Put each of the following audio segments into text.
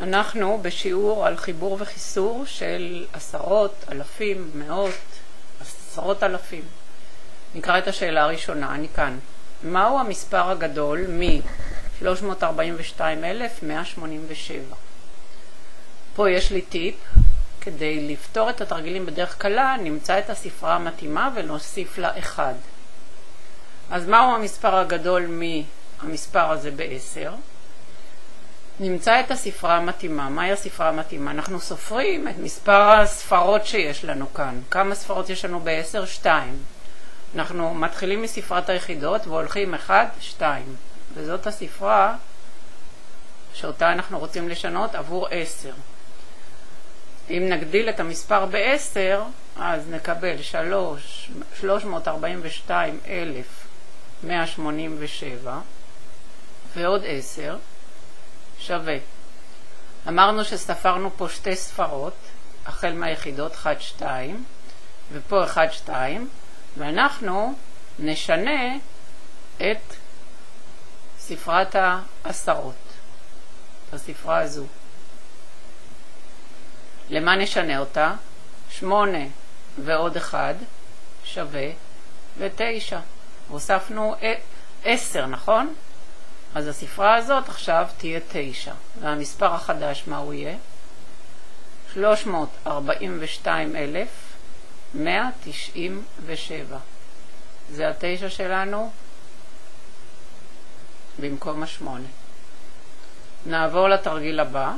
אנחנו בשיעור על חיבור וחיסור של עשרות, אלפים, מאות, עשרות אלפים. נקרא את השאלה הראשונה, אני כאן. מהו המספר הגדול מ-342,187? פה יש לי טיפ, כדי לפתור את התרגילים בדרך קלה, נמצא את הספרה המתאימה ונוסיף לה 1. אז מהו המספר הגדול מהמספר הזה ב-10? נמצא את הספרה המתאימה. מהי הספרה המתאימה? אנחנו סופרים את מספר הספרות שיש לנו כאן. כמה ספרות יש לנו ב-10? 2. אנחנו מתחילים מספרת היחידות והולכים 1, 2. וזאת הספרה שאותה אנחנו רוצים לשנות עבור 10. אם נגדיל את המספר ב-10, אז נקבל 3, 342,187 ועוד 10 שווה. אמרנו שספרנו פה שתי ספרות, החל מהיחידות 1, 2, ופה 1, 2, ואנחנו נשנה את ספרת העשרות, הספרה הזו. למה נשנה אותה? 8 ועוד 1 שווה ל-9. הוספנו 10, נכון? אז הספרה הזאת עכשיו תהיה 9, והמספר החדש מה הוא יהיה? 342,197. זה התשע שלנו במקום השמונה. נעבור לתרגיל הבא.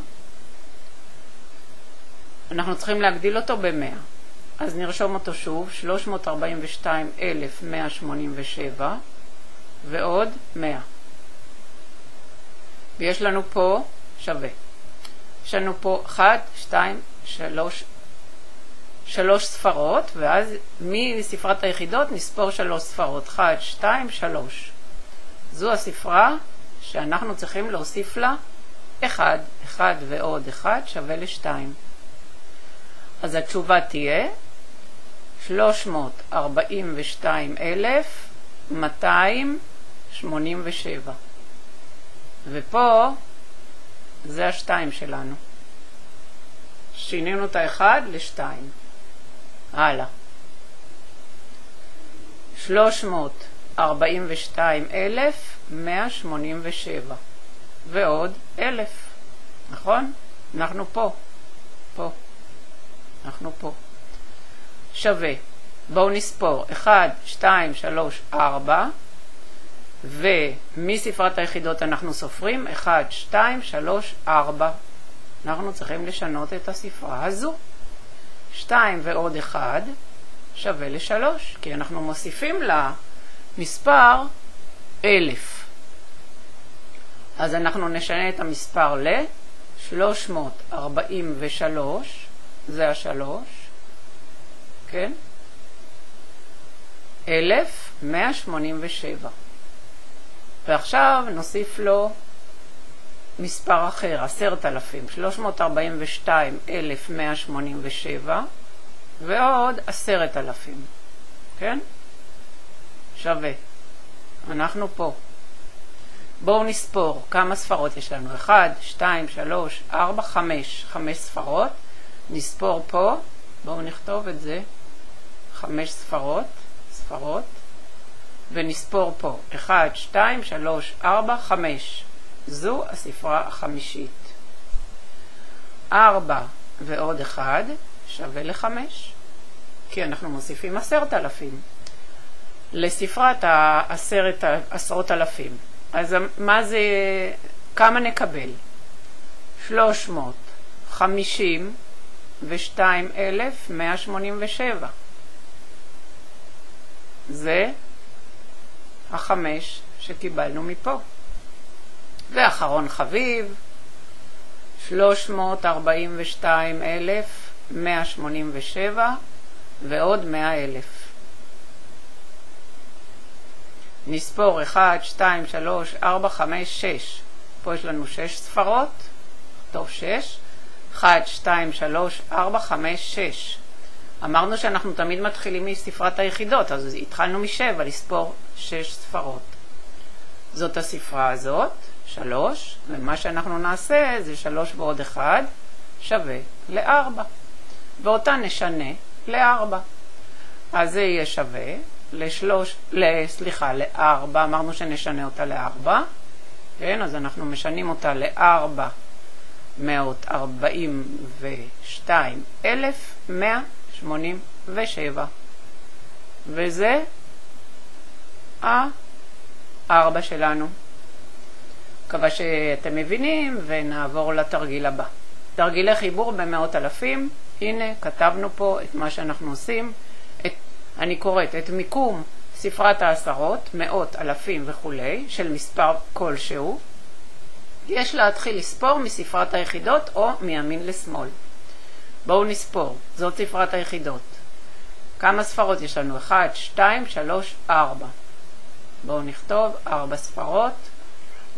אנחנו צריכים להגדיל אותו ב-100. אז נרשום אותו שוב, 342,187 ועוד 100. ויש לנו פה שווה. יש לנו פה 1, 2, 3, שלוש ספרות, ואז מספרת היחידות נספור שלוש ספרות. 1, 2, 3. זו הספרה שאנחנו צריכים להוסיף לה 1. 1 ועוד 1 שווה ל-2. אז התשובה תהיה 342,287. ופה זה השתיים שלנו. שינינו את האחד לשתיים. הלאה. 342,187 ועוד 1,000, נכון? אנחנו פה, פה, אנחנו פה. שווה. בואו נספור 1, 2, 3, 4 ומספרת היחידות אנחנו סופרים 1, 2, 3, 4. אנחנו צריכים לשנות את הספרה הזו. 2 ועוד 1 שווה ל-3, כי אנחנו מוסיפים לה מספר 1,000. אז אנחנו נשנה את המספר ל-343, זה השלוש, כן? 1,187. ועכשיו נוסיף לו מספר אחר, עשרת אלפים, 342,187 ועוד עשרת אלפים, כן? שווה. אנחנו פה. בואו נספור כמה ספרות יש לנו. 1, 2, 3, 4, 5. 5 ספרות. נספור פה, בואו נכתוב את זה, 5 ספרות, ספרות. ונספור פה 1, 2, 3, 4, 5. זו הספרה החמישית. 4 ועוד 1 שווה ל-5, כי אנחנו מוסיפים עשרת אלפים לספרת העשרת, עשרות אלפים. אז מה זה, כמה נקבל? 352,187. זה החמש שקיבלנו מפה. ואחרון חביב, 342,187 ועוד 100,000. נספור 1, 2, 3, 4, 5, 6. פה יש לנו 6 ספרות, טוב 6. 1, 2, 3, 4, 5, 6. אמרנו שאנחנו תמיד מתחילים מספרת היחידות, אז התחלנו משבע לספור שש ספרות. זאת הספרה הזאת, 3, ומה שאנחנו נעשה זה 3 ועוד 1 שווה ל-4, ואותה נשנה ל-4. אז זה יהיה שווה לשלוש, סליחה, ל-4, אמרנו שנשנה אותה ל-4, כן, אז אנחנו משנים אותה ל-442,187, וזה ה-4 שלנו. מקווה שאתם מבינים, ונעבור לתרגיל הבא. תרגילי חיבור במאות אלפים, הנה כתבנו פה את מה שאנחנו עושים. את, אני קוראת את מיקום ספרת העשרות, מאות, אלפים וכולי, של מספר כלשהו. יש להתחיל לספור מספרת היחידות או מימין לשמאל. בואו נספור, זאת ספרת היחידות. כמה ספרות יש לנו? 1, 2, 3, 4. בואו נכתוב 4 ספרות,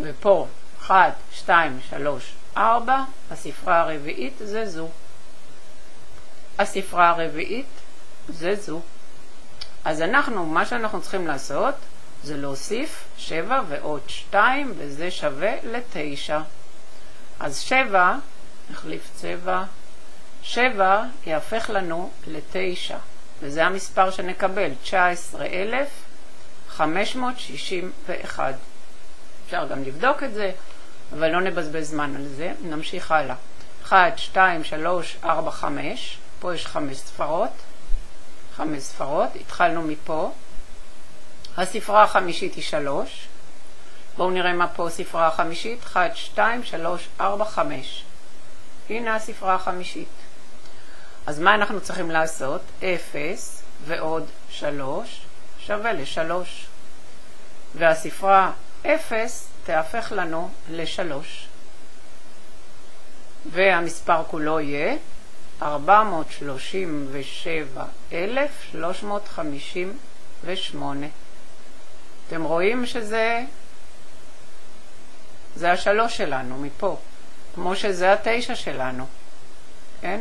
ופה 1, 2, 3, 4, הספרה הרביעית זה זו. הספרה הרביעית זה זו. אז אנחנו, מה שאנחנו צריכים לעשות זה להוסיף 7 ועוד 2 וזה שווה ל-9. אז 7, נחליף צבע, 7 יהפך לנו ל-9 וזה המספר שנקבל, 19,561. אפשר גם לבדוק את זה, אבל לא נבזבז זמן על זה, נמשיך הלאה. 1, 2, 3, 4, 5, פה יש 5 ספרות, 5 ספרות, התחלנו מפה. הספרה החמישית היא 3. בואו נראה מה פה ספרה החמישית, 1, 2, 3, 4, 5. הנה הספרה החמישית. אז מה אנחנו צריכים לעשות? 0 ועוד 3 שווה ל-3. והספרה 0 תהפך לנו ל-3. והמספר כולו יהיה 437,358. אתם רואים שזה זה השלוש שלנו מפה, כמו שזה התשע שלנו, כן?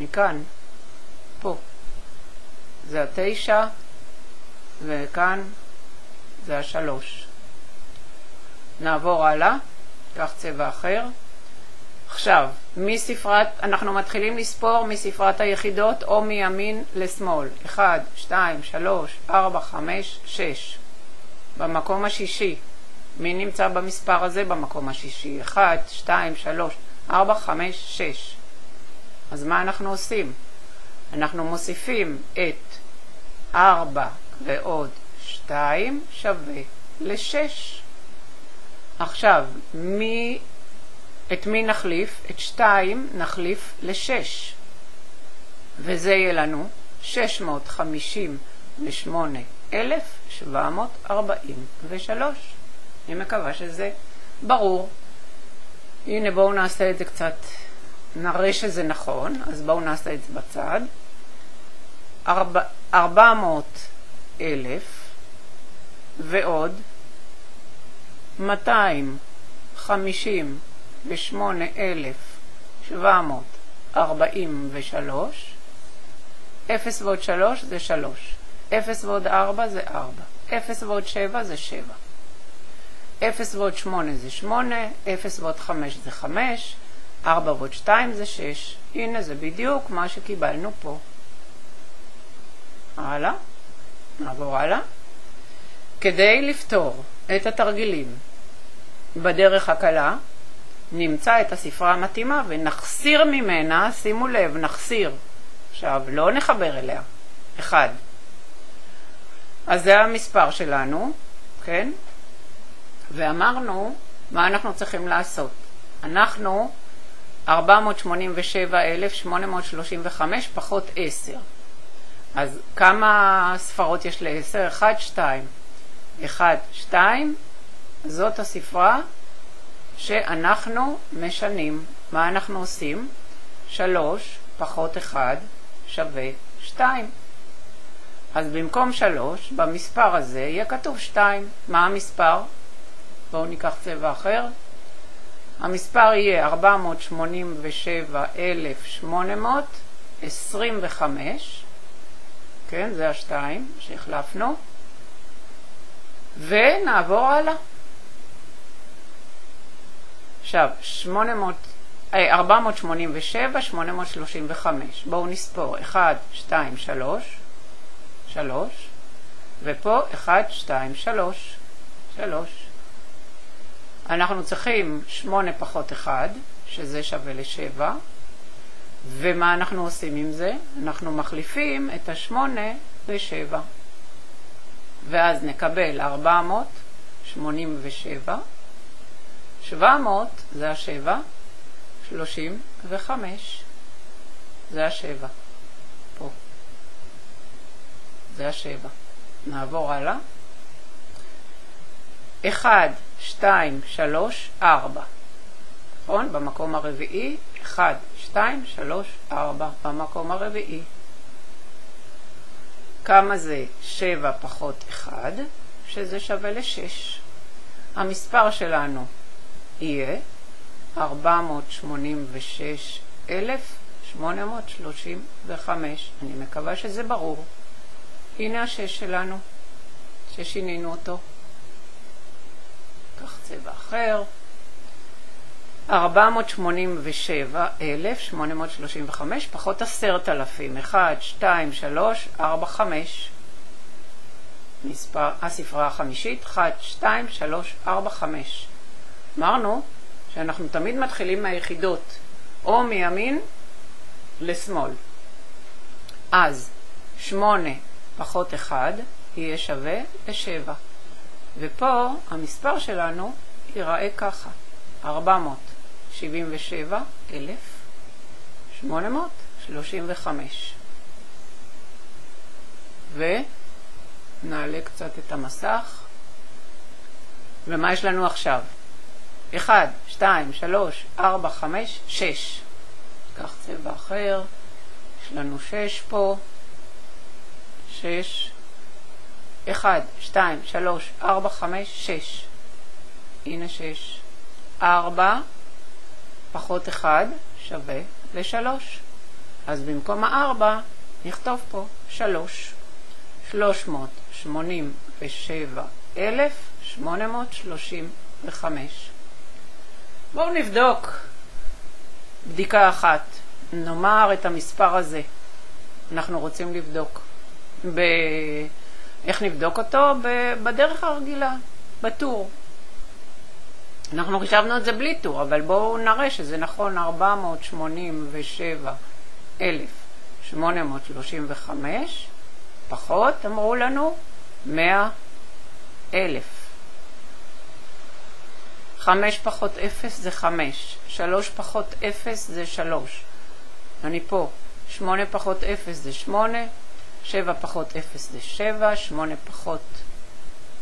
מכאן, פה. זה התשע, וכאן זה השלוש. נעבור הלאה, קח צבע אחר. עכשיו, מספרת, אנחנו מתחילים לספור מספרת היחידות או מימין לשמאל. 1, 2, 3, 4, 5, 6. במקום השישי. מי נמצא במספר הזה במקום השישי? 1, 2, 3, 4, 5, 6. אז מה אנחנו עושים? אנחנו מוסיפים את 4 ועוד 2 שווה ל-6. עכשיו, מי, את מי נחליף? את 2 נחליף ל-6. וזה יהיה לנו 658,743. אני מקווה שזה ברור. הנה בואו נעשה את זה קצת, נראה שזה נכון, אז בואו נעשה את זה בצד. 400,000 ועוד 258,743, 0 ועוד 3 זה 3, 0 ועוד 4 זה 4, 0 ועוד 7 זה 7, 0 ועוד 8 זה 8, 0 ועוד 5 זה 5, 4 ועוד 2 זה 6. הנה זה בדיוק מה שקיבלנו פה. הלאה, נעבור הלאה. כדי לפתור את התרגילים בדרך הקלה, נמצא את הספרה המתאימה ונחסיר ממנה, שימו לב, נחסיר. עכשיו, לא נחבר אליה. אחד. אז זה המספר שלנו, כן? ואמרנו מה אנחנו צריכים לעשות. אנחנו 487,835 פחות 10. אז כמה ספרות יש ל-10? 1, 2. 1, 2, זאת הספרה שאנחנו משנים. מה אנחנו עושים? 3 פחות 1 שווה 2. אז במקום 3, במספר הזה יהיה כתוב 2. מה המספר? בואו ניקח צבע אחר. המספר יהיה 487,825, כן, זה השתיים שהחלפנו, ונעבור הלאה. עכשיו, 800, 487, 835. בואו נספור. 1, 2, 3, 3, ופה 1, 2, 3, 3. אנחנו צריכים 8 פחות 1, שזה שווה ל-7, ומה אנחנו עושים עם זה? אנחנו מחליפים את ה-8 ב-7, ואז נקבל 487, 700 זה ה-7, 35, זה ה-7, פה, זה ה-7. נעבור הלאה. 1, 2, 3, 4. נכון? במקום הרביעי, 1, 2, 3, 4, במקום הרביעי. כמה זה 7 פחות 1, שזה שווה ל-6. המספר שלנו יהיה 486,835. אני מקווה שזה ברור. הנה השש שלנו, ששינינו אותו. קח צבע אחר. 487,835 פחות 10,000. 1, 2, 3, 4, 5. מספר, הספרה החמישית, 1, 2, 3, 4, 5. אמרנו שאנחנו תמיד מתחילים מהיחידות, או מימין לשמאל. אז 8 פחות 1 יהיה שווה ל-7. ופה המספר שלנו ייראה ככה, 477,835. ונעלה קצת את המסך. ומה יש לנו עכשיו? 1, 2, 3, 4, 5, 6. קח צבע אחר, יש לנו 6 פה. 6, 1, 2, 3, 4, 5, 6. הנה 6. 4 פחות 1 שווה ל-3. אז במקום ה-4 נכתוב פה 3. 387,835. בואו נבדוק בדיקה אחת. נאמר את המספר הזה. אנחנו רוצים לבדוק. ב... איך נבדוק אותו? בדרך הרגילה, בטור. אנחנו חישבנו את זה בלי טור, אבל בואו נראה שזה נכון, 487,835 פחות, אמרו לנו, 100,000. 5 פחות 0 זה 5, 3 פחות 0 זה 3. אני פה, 8 פחות 0 זה 8, 7 פחות 0 זה 7, 8 פחות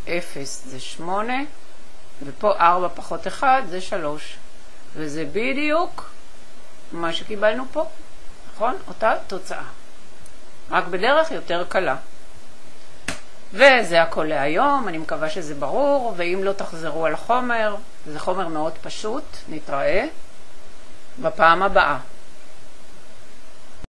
0 זה 8, ופה 4 פחות 1 זה 3. וזה בדיוק מה שקיבלנו פה, נכון? אותה תוצאה. רק בדרך יותר קלה. וזה הכל להיום, אני מקווה שזה ברור, ואם לא תחזרו על החומר, זה חומר מאוד פשוט, נתראה בפעם הבאה.